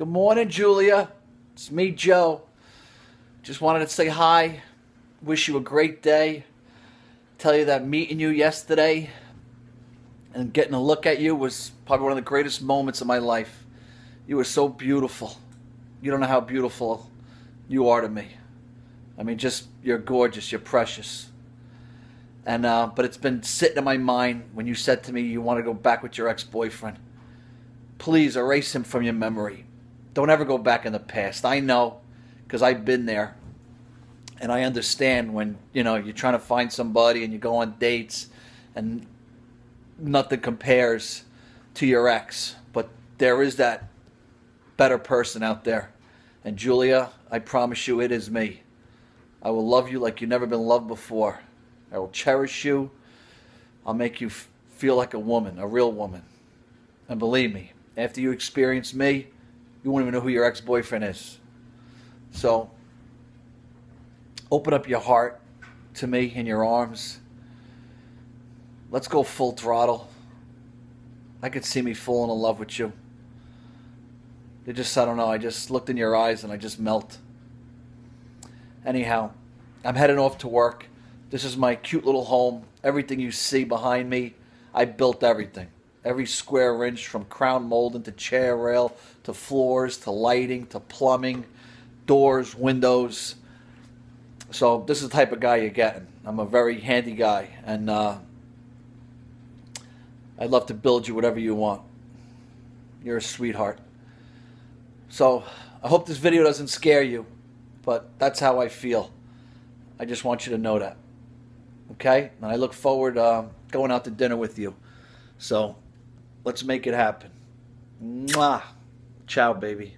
Good morning, Julia. It's me, Joe. Just wanted to say hi. Wish you a great day. Tell you that meeting you yesterday and getting a look at you was probably one of the greatest moments of my life. You were so beautiful. You don't know how beautiful you are to me. I mean, just you're gorgeous. You're precious. And uh, but it's been sitting in my mind when you said to me you want to go back with your ex-boyfriend. Please erase him from your memory. Don't ever go back in the past. I know because I've been there. And I understand when, you know, you're trying to find somebody and you go on dates and nothing compares to your ex. But there is that better person out there. And Julia, I promise you it is me. I will love you like you've never been loved before. I will cherish you. I'll make you f- feel like a woman, a real woman. And believe me, after you experience me, you won't even know who your ex boyfriend is. So, open up your heart to me in your arms. Let's go full throttle. I could see me falling in love with you. It just, I don't know, I just looked in your eyes and I just melt. Anyhow, I'm heading off to work. This is my cute little home. Everything you see behind me, I built everything. Every square inch from crown molding to chair rail to floors to lighting to plumbing, doors, windows. So this is the type of guy you're getting. I'm a very handy guy, and uh, I'd love to build you whatever you want. You're a sweetheart. So I hope this video doesn't scare you, but that's how I feel. I just want you to know that. Okay? And I look forward uh, going out to dinner with you. So let's make it happen. Mwah. Ciao, baby.